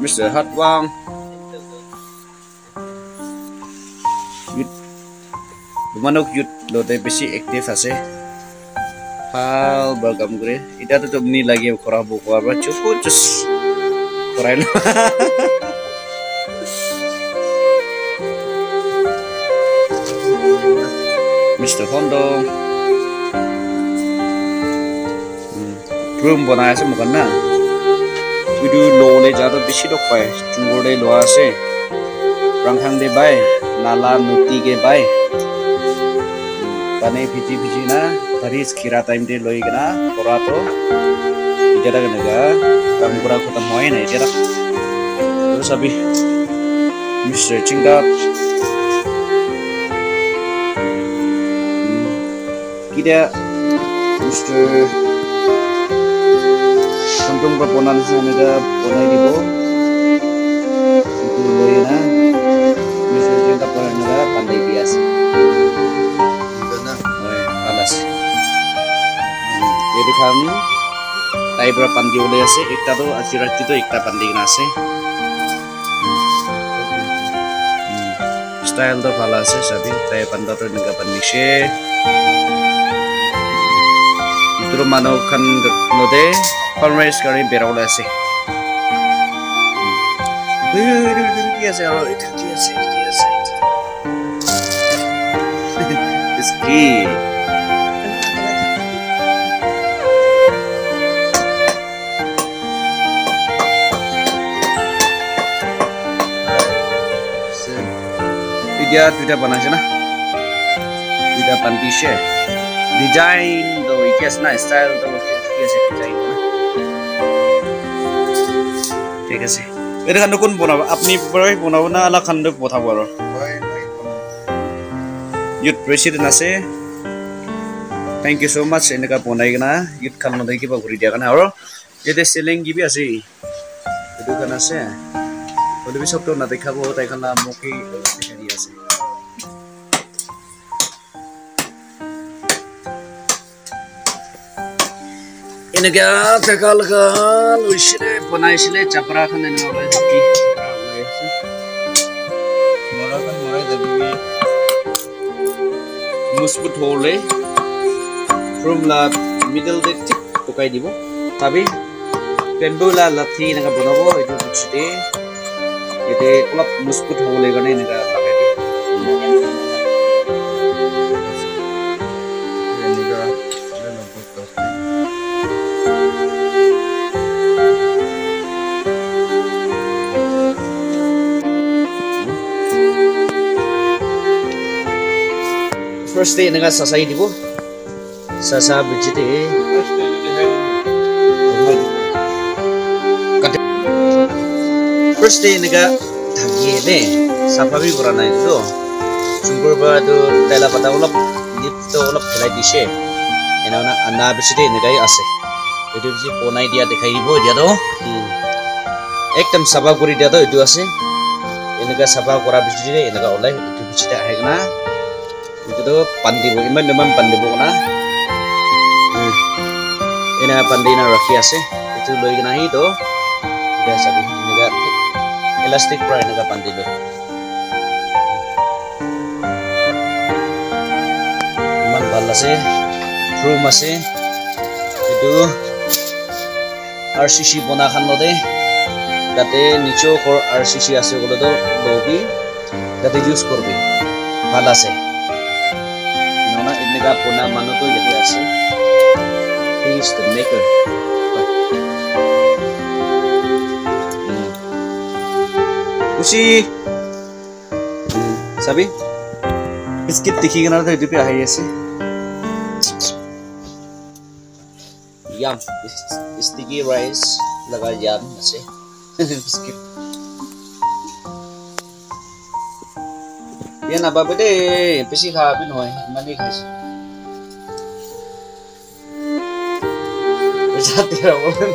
Mr. Hatwang youth manuk youth lote বেছি এক্টিভ আছে ভাল বৰ কাম কৰে এতিয়াতো তুমি লাগি কৰাব কোৱাৰ পৰা চুপ চুচ কৰাই ল মিষ্টাৰ খণ্ডং ৰুম বনাই আছে মোক না এইটো ললে যাওঁতে বেছি লগ পায় চুঙৰতে লোৱা আছে ৰাংখাংদে বাই নালা নুটিকে বাই পানী ভিজি ভিজি না ধৰি খিৰা টাইম দে লৈ কিনা কৰাটো এতিয়া তাক এনেকা কাম কৰা খতম হোৱাই নাই এতিয়া তাক চাবি মিষ্টাৰ চিংগা কিটা mister Untung perponan sana ada ponai di bawah. Itu loy na. Misal cinta ponan na pandai biasa. Gana. Oy, alas. Jadi kami তাই পৰা পান্দি ওলাই আছে একটাতো আজি ৰাতিটো একটা পান্দি কিনা আছে ষ্টাইলটো ভাল আছে চাবি তাই পান্দাটো এনেকুৱা ro manu khan no de farmers kare itu dia tidak panas nah tidak pantisnya style do ikas design na. ঠিক আছে এইটো খান্দ কোন বনাব আপুনি বনাব না আলা খান্দ পঠাব আৰু. ইউথ প্ৰেচিডেণ্ট আছে থেংক ইউ ছ' মাছ এনেকুৱা বনাই কিনা ইউথ খান নদী কিবা ঘূৰি দিয়াৰ কাৰণে আৰু ইয়াতে চেলেং কিবি আছে সেইটো কাৰণে আছে হ'লেবি চবটো নেদেখাব তাইখন মোক এনেকে চেকাল গাল উইছিলে বনাইছিলে চাপৰাখন এনেকুৱা হৈ আছে হ'লে ৰুমলা মিডলতে ঠিক পকাই দিব চাবি পেম্বুলা লাঠি এনেকৈ বনাব এইটো এতিয়া অলপ মজবুত হ'বলৈ কাৰণে এনেকুৱা first day na nga sa sayo, di ba? Sa sabi dito eh. First day, first day na nga tagyan eh. Sa pabibura na ito. Sumbur ba ito kaila pata ulap? Hindi ito ulap kaila di siya. Ina na, anabi siya na kayo ase. Ito si punay diya di kayo ibo diya to. Ektam sabah kuri diya to ito ase. Ina ka sabah kurabi siya diya, ina ka ulay, ito bichita ahay ka na. Itu pandibo iman naman pandibo na ina pandi na rakhi ase itu loi na hi to dia sabi naga elastic pra naga pandi lo iman bal ase room ase itu RCC bona khan lo de তাতে নিচেও কর আরসিসি আছে ওগুলো তো লবি যাতে ইউজ করবে ভাল আছে জেগা পোনা মানুহটো ইয়াতে আছে He is the maker. Usi, sabi? Biscuit tiki ka na tayo dipi ahay yasi. Yum, sticky rice laga yum nasi. Biscuit. Yan na babade, pisi kapin hoy, manik kasi. Bercakap tidak boleh